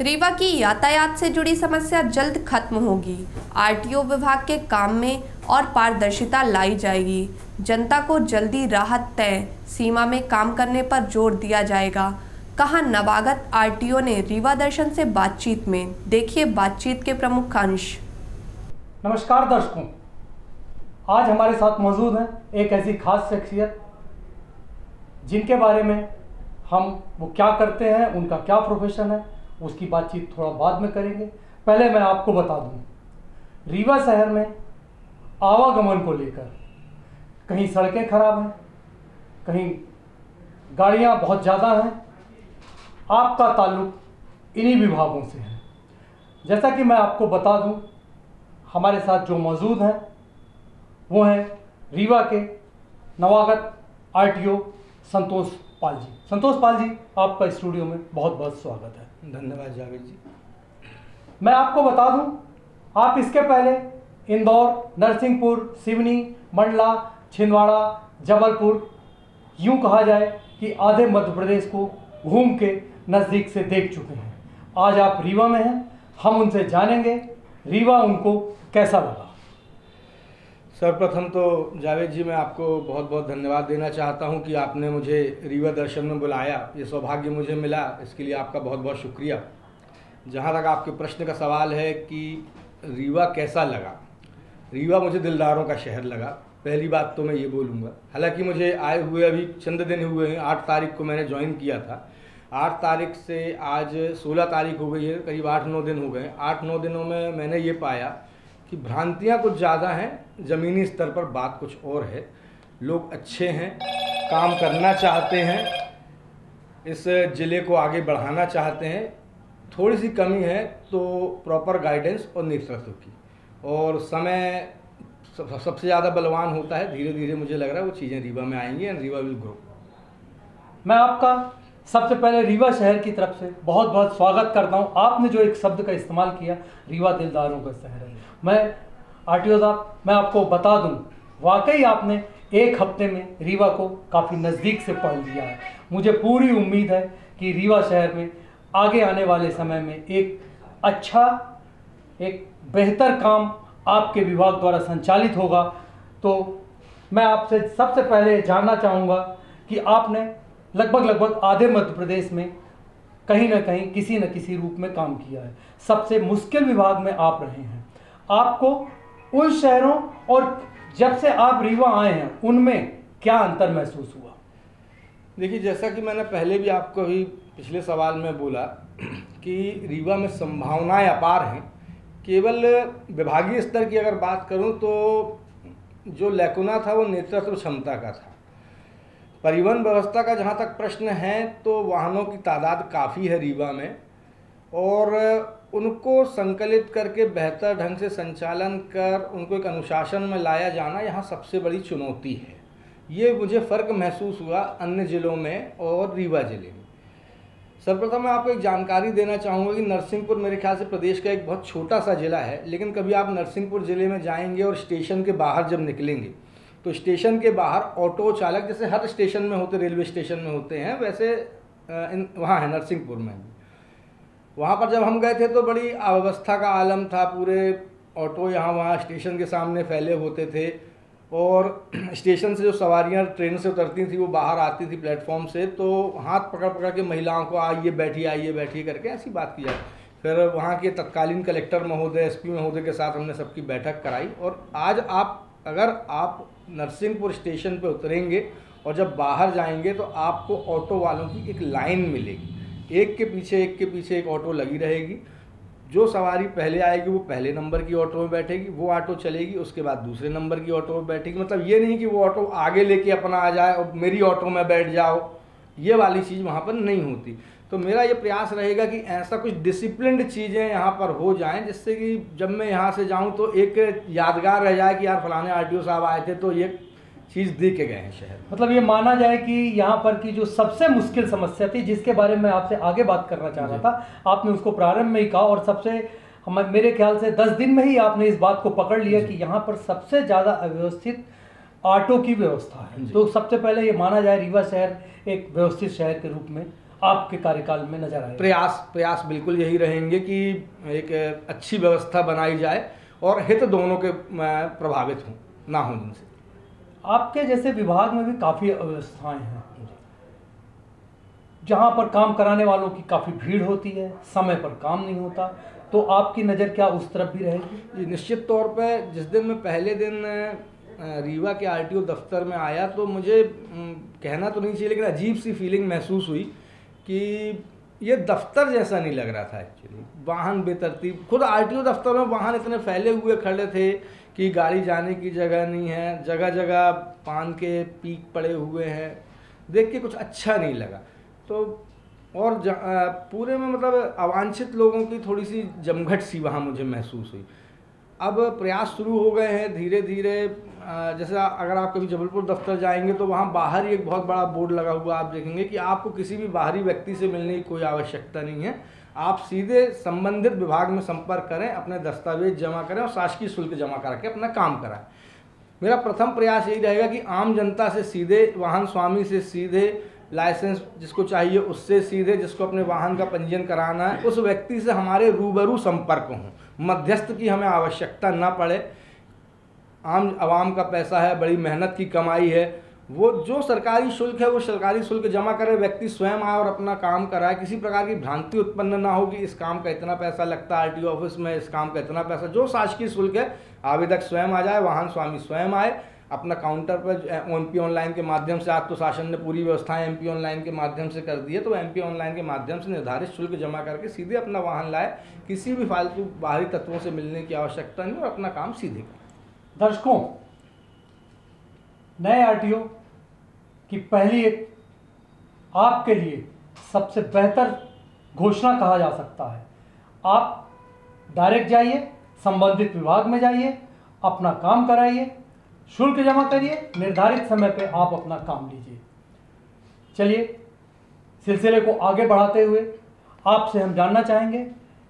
रीवा की यातायात से जुड़ी समस्या जल्द खत्म होगी। आरटीओ विभाग के काम में और पारदर्शिता लाई जाएगी। जनता को जल्दी राहत तय, सीमा में काम करने पर ज़ोर दिया जाएगा। कहा नवागत, आरटीओ ने रीवा दर्शन से बातचीत में। देखिए बातचीत के प्रमुख अंश। नमस्कार दर्शकों। आज हमारे साथ मौजूद हैं एक ऐसी खास शख्सियत, जिनके बारे में हम वो क्या करते हैं, उनका क्या प्रोफेशन है उसकी बातचीत थोड़ा बाद में करेंगे। पहले मैं आपको बता दूँ, रीवा शहर में आवागमन को लेकर कहीं सड़कें खराब हैं, कहीं गाड़ियाँ बहुत ज़्यादा हैं, आपका ताल्लुक इन्हीं विभागों से है। जैसा कि मैं आपको बता दूँ, हमारे साथ जो मौजूद हैं, वो हैं रीवा के नवागत आरटीओ संतोष पाल जी। संतोष पाल जी आपका स्टूडियो में बहुत बहुत स्वागत है। धन्यवाद जावेद जी। मैं आपको बता दूँ आप इसके पहले इंदौर नरसिंहपुर सिवनी मंडला छिंदवाड़ा जबलपुर यूँ कहा जाए कि आधे मध्य प्रदेश को घूम के नज़दीक से देख चुके हैं। आज आप रीवा में हैं हम उनसे जानेंगे रीवा उनको कैसा लगा। सर्वप्रथम तो जावेद जी, मैं आपको बहुत बहुत धन्यवाद देना चाहता हूँ कि आपने मुझे रीवा दर्शन में बुलाया। ये सौभाग्य मुझे मिला। इसके लिए आपका बहुत बहुत शुक्रिया। जहाँ तक आपके प्रश्न का सवाल है कि रीवा कैसा लगा? रीवा मुझे दिलदारों का शहर लगा। पहली बात तो मैं ये बोलूँगा। हालाँकि मुझे आए हुए अभी चंद दिन हुए हैं। आठ तारीख को मैंने ज्वाइन किया था। आठ तारीख से आज सोलह तारीख हो गई है। करीब आठ नौ दिन हो गए आठ नौ दिनों में मैंने ये पाया कि भ्रांतियाँ कुछ ज़्यादा हैं ज़मीनी स्तर पर बात कुछ और है। लोग अच्छे हैं, काम करना चाहते हैं, इस ज़िले को आगे बढ़ाना चाहते हैं। थोड़ी सी कमी है तो प्रॉपर गाइडेंस और नेतृत्व की और समय सब, सबसे ज़्यादा बलवान होता है धीरे धीरे मुझे लग रहा है वो चीज़ें रीवा में आएँगी एंड रीवा विल ग्रो मैं आपका सबसे पहले रीवा शहर की तरफ़ से बहुत बहुत स्वागत करता हूँ। आपने जो एक शब्द का इस्तेमाल किया, रीवा दिलदारों का शहर है। मैं आरटीओ साहब, मैं आपको बता दूँ, वाकई आपने एक हफ़्ते में रीवा को काफ़ी नज़दीक से पढ़ लिया है। मुझे पूरी उम्मीद है कि रीवा शहर में आगे आने वाले समय में एक अच्छा एक बेहतर काम आपके विभाग द्वारा संचालित होगा। तो मैं आपसे सबसे पहले जानना चाहूँगा कि आपने लगभग लगभग आधे मध्य प्रदेश में कहीं ना कहीं किसी न किसी रूप में काम किया है। सबसे मुश्किल विभाग में आप रहे हैं। आपको उन शहरों और जब से आप रीवा आए हैं, उनमें क्या अंतर महसूस हुआ? देखिए, जैसा कि मैंने पहले भी आपको अभी पिछले सवाल में बोला कि रीवा में संभावनाएँ अपार हैं। केवल विभागीय स्तर की अगर बात करूँ तो जो लैकुना था, वो नेतृत्व क्षमता का था। परिवहन व्यवस्था का जहाँ तक प्रश्न है तो वाहनों की तादाद काफ़ी है रीवा में और उनको संकलित करके बेहतर ढंग से संचालन कर, उनको एक अनुशासन में लाया जाना यहाँ सबसे बड़ी चुनौती है। ये मुझे फ़र्क महसूस हुआ अन्य ज़िलों में और रीवा ज़िले में। सर्वप्रथम मैं आपको एक जानकारी देना चाहूँगा कि नरसिंहपुर मेरे ख्याल से प्रदेश का एक बहुत छोटा सा ज़िला है, लेकिन कभी आप नरसिंहपुर ज़िले में जाएँगे और स्टेशन के बाहर जब निकलेंगे तो स्टेशन के बाहर ऑटो चालक जैसे हर स्टेशन में होते, रेलवे स्टेशन में होते हैं, वैसे इन, वहाँ है नरसिंहपुर में। वहाँ पर जब हम गए थे तो बड़ी अव्यवस्था का आलम था। पूरे ऑटो यहाँ वहाँ स्टेशन के सामने फैले होते थे और स्टेशन से जो सवारियाँ ट्रेन से उतरती थी, वो बाहर आती थी प्लेटफॉर्म से तो हाथ पकड़ पकड़ के महिलाओं को आइए बैठिए आइए बैठिए करके ऐसी बात की जाए फिर वहाँ के तत्कालीन कलेक्टर महोदय, एसपी महोदय के साथ हमने सबकी बैठक कराई और आज आप, अगर आप नरसिंहपुर स्टेशन पर उतरेंगे और जब बाहर जाएँगे तो आपको ऑटो वालों की एक लाइन मिलेगी। एक के पीछे, एक के पीछे एक ऑटो लगी रहेगी। जो सवारी पहले आएगी, वो पहले नंबर की ऑटो में बैठेगी, वो ऑटो चलेगी, उसके बाद दूसरे नंबर की ऑटो में बैठेगी। मतलब ये नहीं कि वो ऑटो आगे लेके अपना आ जाए और मेरी ऑटो में बैठ जाओ। ये वाली चीज़ वहाँ पर नहीं होती। तो मेरा ये प्रयास रहेगा कि ऐसा कुछ डिसिप्लिनड चीज़ें यहाँ पर हो जाएँ, जिससे कि जब मैं यहाँ से जाऊँ तो एक यादगार रह जाए कि यार फलाने आरटीओ साहब आए थे तो ये चीज़ दे के गए हैं शहर मतलब ये माना जाए कि यहाँ पर की जो सबसे मुश्किल समस्या थी जिसके बारे में आपसे आगे बात करना चाह रहा था आपने उसको प्रारंभ में ही कहा और सबसे हम मेरे ख्याल से दस दिन में ही आपने इस बात को पकड़ लिया कि यहाँ पर सबसे ज़्यादा अव्यवस्थित ऑटो की व्यवस्था है। तो सबसे पहले ये माना जाए रीवा शहर एक व्यवस्थित शहर के रूप में आपके कार्यकाल में नज़र आए। प्रयास प्रयास बिल्कुल यही रहेंगे कि एक अच्छी व्यवस्था बनाई जाए और हित दोनों के प्रभावित हों ना हों जिनसे आपके जैसे विभाग में भी काफ़ी अव्यवस्थाएँ हैं। जहाँ पर काम कराने वालों की काफ़ी भीड़ होती है, समय पर काम नहीं होता तो आपकी नज़र क्या उस तरफ़ भी रहेगी? निश्चित तौर पर जिस दिन मैं पहले दिन रीवा के आरटीओ दफ्तर में आया तो मुझे कहना तो नहीं चाहिए, लेकिन अजीब सी फीलिंग महसूस हुई कि ये दफ्तर जैसा नहीं लग रहा था एक्चुअली वाहन बेतरतीब, खुद आरटीओ दफ्तर में वाहन इतने फैले हुए खड़े थे कि गाड़ी जाने की जगह नहीं है जगह जगह पान के पीक पड़े हुए हैं। देख के कुछ अच्छा नहीं लगा। तो और पूरे में मतलब अवांछित लोगों की थोड़ी सी जमघट सी वहाँ मुझे महसूस हुई। अब प्रयास शुरू हो गए हैं धीरे धीरे जैसे अगर आप कभी जबलपुर दफ्तर जाएँगे तो वहाँ बाहर ही एक बहुत बड़ा बोर्ड लगा हुआ आप देखेंगे कि आपको किसी भी बाहरी व्यक्ति से मिलने की कोई आवश्यकता नहीं है। आप सीधे संबंधित विभाग में संपर्क करें, अपने दस्तावेज़ जमा करें और शासकीय शुल्क जमा करके अपना काम कराएँ। मेरा प्रथम प्रयास यही रहेगा कि आम जनता से सीधे, वाहन स्वामी से सीधे लाइसेंस जिसको चाहिए उससे सीधे जिसको अपने वाहन का पंजीयन कराना है, उस व्यक्ति से हमारे रूबरू संपर्क हों। मध्यस्थ की हमें आवश्यकता ना पड़े। आम, आवाम का पैसा है, बड़ी मेहनत की कमाई है वो जो सरकारी शुल्क है, वो सरकारी शुल्क जमा करे व्यक्ति स्वयं आए और अपना काम कराए। किसी प्रकार की भ्रांति उत्पन्न ना होगी। इस काम का इतना पैसा लगता है आर ऑफ़िस में, इस काम का इतना पैसा। जो शासकीय शुल्क है, आवेदक स्वयं आ जाए, वाहन स्वामी स्वयं आए, अपना काउंटर पर एम पी ऑनलाइन के माध्यम से, आज तो शासन ने पूरी व्यवस्थाएँ एम पी ऑनलाइन के माध्यम से कर दी है तो एम पी ऑनलाइन के माध्यम से निर्धारित शुल्क जमा करके सीधे अपना वाहन लाए। किसी भी फालतू बाहरी तत्वों से मिलने की आवश्यकता नहीं और अपना काम सीधे करें। दर्शकों नए आरटीओ की पहली एक आपके लिए सबसे बेहतर घोषणा कहा जा सकता है। आप डायरेक्ट जाइए, संबंधित विभाग में जाइए, अपना काम कराइए, शुल्क जमा करिए, निर्धारित समय पे आप अपना काम लीजिए। चलिए, सिलसिले को आगे बढ़ाते हुए आपसे हम जानना चाहेंगे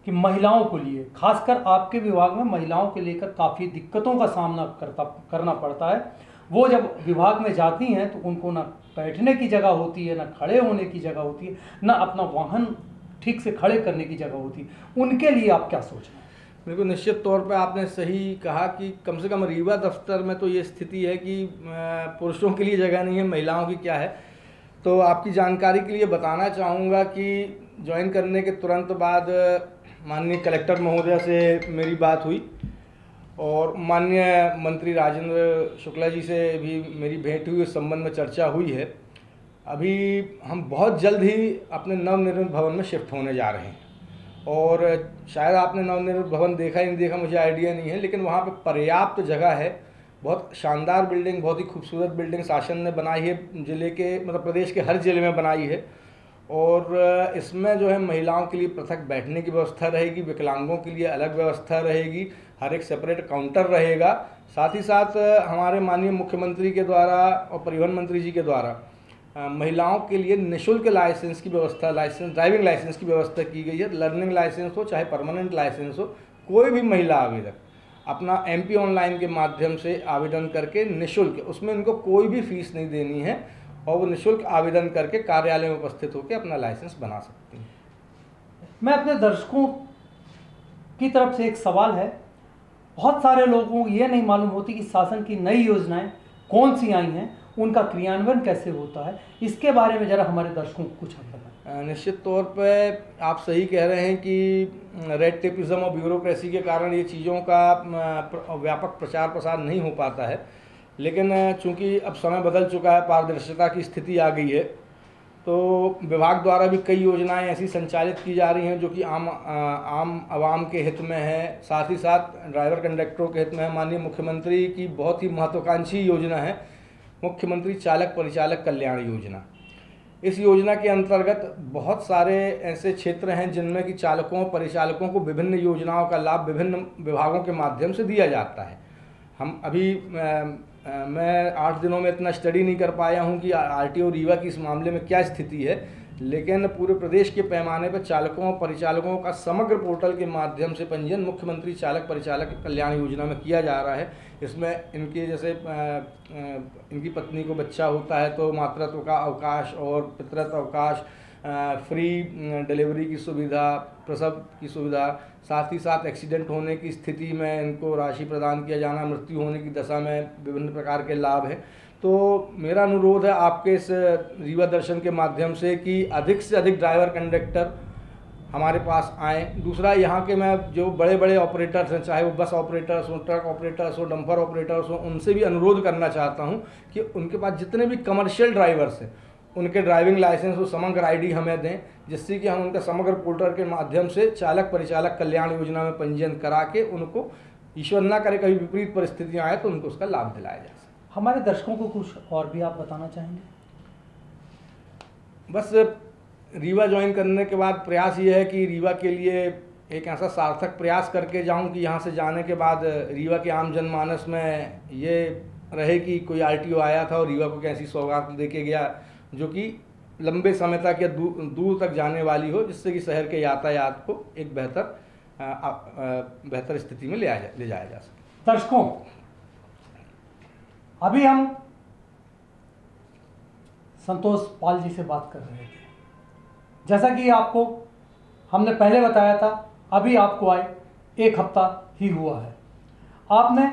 कि महिलाओं को लिए, खासकर आपके विभाग में महिलाओं के लेकर काफ़ी दिक्कतों का सामना करता, करना पड़ता है। वो जब विभाग में जाती हैं तो उनको ना बैठने की जगह होती है, ना खड़े होने की जगह होती है, ना अपना वाहन ठीक से खड़े करने की जगह होती है। उनके लिए आप क्या सोच रहे हैं बिल्कुल निश्चित तौर पर आपने सही कहा कि कम से कम रीवा दफ्तर में तो ये स्थिति है कि पुरुषों के लिए जगह नहीं है, महिलाओं की क्या है? तो आपकी जानकारी के लिए बताना चाहूँगा कि ज्वाइन करने के तुरंत बाद, माननीय कलेक्टर महोदय से मेरी बात हुई। और माननीय मंत्री राजेंद्र शुक्ला जी से भी मेरी भेंट हुई उस संबंध में चर्चा हुई है। अभी हम बहुत जल्द ही अपने नवनिर्मित भवन में शिफ्ट होने जा रहे हैं। और शायद आपने नवनिर्मित भवन देखा ही नहीं देखा, मुझे आइडिया नहीं है, लेकिन वहाँ पर पर्याप्त जगह है। बहुत शानदार बिल्डिंग, बहुत ही खूबसूरत बिल्डिंग शासन ने बनाई है, ज़िले के मतलब प्रदेश के हर ज़िले में बनाई है। और इसमें जो है महिलाओं के लिए पृथक बैठने की व्यवस्था रहेगी, विकलांगों के लिए अलग व्यवस्था रहेगी हर एक सेपरेट काउंटर रहेगा। साथ ही साथ हमारे माननीय मुख्यमंत्री के द्वारा और परिवहन मंत्री जी के द्वारा महिलाओं के लिए निशुल्क लाइसेंस की व्यवस्था लाइसेंस ड्राइविंग लाइसेंस की व्यवस्था की गई है। लर्निंग लाइसेंस हो, चाहे परमानेंट लाइसेंस हो, कोई भी महिला आवेदक अपना एमपी ऑनलाइन के माध्यम से आवेदन करके निशुल्क, उसमें इनको कोई भी फ़ीस नहीं देनी है और वो निःशुल्क आवेदन करके कार्यालय में उपस्थित होकर अपना लाइसेंस बना सकती हैं। मैं अपने दर्शकों की तरफ़ से एक सवाल है। बहुत सारे लोगों को ये नहीं मालूम होती कि शासन की नई योजनाएँ कौन सी आई हैं, उनका क्रियान्वयन कैसे होता है, इसके बारे में ज़रा हमारे दर्शकों को कुछ बताएँ निश्चित तौर पर आप सही कह रहे हैं कि रेड टेपिज्म और ब्यूरोक्रेसी के कारण ये चीज़ों का व्यापक प्रचार प्रसार नहीं हो पाता है। लेकिन चूँकि अब समय बदल चुका है, पारदर्शिता की स्थिति आ गई है तो विभाग द्वारा भी कई योजनाएँ ऐसी संचालित की जा रही हैं जो कि आम आम आवाम के हित में है। साथ ही साथ ड्राइवर कंडक्टरों के हित में है। माननीय मुख्यमंत्री की बहुत ही महत्वाकांक्षी योजना है मुख्यमंत्री चालक परिचालक कल्याण योजना। इस योजना के अंतर्गत बहुत सारे ऐसे क्षेत्र हैं जिनमें कि चालकों परिचालकों को विभिन्न योजनाओं का लाभ विभिन्न विभागों के माध्यम से दिया जाता है। हम अभी आ, आ, मैं आठ दिनों में इतना स्टडी नहीं कर पाया हूँ कि आर टी रीवा की इस मामले में क्या स्थिति है, लेकिन पूरे प्रदेश के पैमाने पर चालकों और परिचालकों का समग्र पोर्टल के माध्यम से पंजीयन मुख्यमंत्री चालक परिचालक कल्याण योजना में किया जा रहा है। इसमें इनके जैसे इनकी पत्नी को बच्चा होता है तो मातृत्व का अवकाश और पितृत्व अवकाश फ्री डिलीवरी की सुविधा प्रसव की सुविधा, साथ ही साथ एक्सीडेंट होने की स्थिति में इनको राशि प्रदान किया जाना, मृत्यु होने की दशा में विभिन्न प्रकार के लाभ हैं। तो मेरा अनुरोध है आपके इस रीवा दर्शन के माध्यम से कि अधिक से अधिक ड्राइवर कंडक्टर हमारे पास आए। दूसरा, यहाँ के मैं जो बड़े बड़े ऑपरेटर्स हैं, चाहे वो बस ऑपरेटर्स हो ट्रक ऑपरेटर्स हो डंपर ऑपरेटर्स हो, उनसे भी अनुरोध करना चाहता हूँ कि उनके पास जितने भी कमर्शियल ड्राइवर्स हैं, उनके ड्राइविंग लाइसेंस और समग्र आईडी हमें दें। जिससे कि हम उनका समग्र पोर्टल के माध्यम से चालक परिचालक कल्याण योजना में पंजीयन करा के उनको ईश्वर ना करे कभी विपरीत परिस्थितियाँ आए तो उनको उसका लाभ दिलाया जा सके। हमारे दर्शकों को कुछ और भी आप बताना चाहेंगे? बस रीवा ज्वाइन करने के बाद प्रयास ये है कि रीवा के लिए एक ऐसा सार्थक प्रयास करके जाऊँ कि यहाँ से जाने के बाद रीवा के आम जनमानस में ये रहे कि कोई आरटीओ आया था और रीवा को कैसी सौगात दे के गया जो कि लंबे समय तक या दूर तक जाने वाली हो, जिससे कि शहर के यातायात को एक बेहतर बेहतर स्थिति में ले आया, ले जाया जा सके। दर्शकों, अभी हम संतोष पाल जी से बात कर रहे थे। जैसा कि आपको, हमने पहले बताया था, अभी आपको आए, एक हफ़्ता ही हुआ है। आपने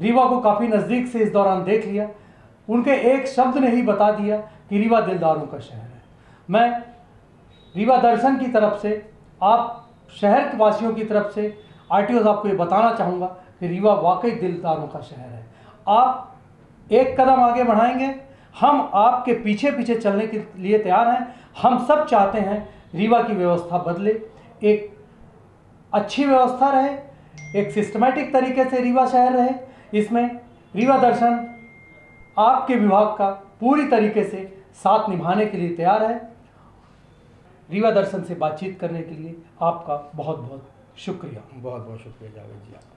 रीवा को काफ़ी नज़दीक से इस दौरान देख लिया उनके एक शब्द ने ही बता दिया कि रीवा दिलदारों का शहर है। मैं रीवा दर्शन की तरफ़ से, आप शहर के वासियों की तरफ़ से आर टी आपको ये बताना चाहूँगा कि रीवा वाकई दिलदारों का शहर है। आप एक कदम आगे बढ़ाएँगे, हम आपके पीछे पीछे चलने के लिए तैयार हैं। हम सब चाहते हैं रीवा की व्यवस्था बदले, एक अच्छी व्यवस्था रहे, एक सिस्टमेटिक तरीके से रीवा शहर रहे। इसमें रीवा दर्शन आपके विभाग का पूरी तरीके से साथ निभाने के लिए तैयार है। रीवा दर्शन से बातचीत करने के लिए आपका बहुत बहुत शुक्रिया। बहुत बहुत शुक्रिया जावेद जी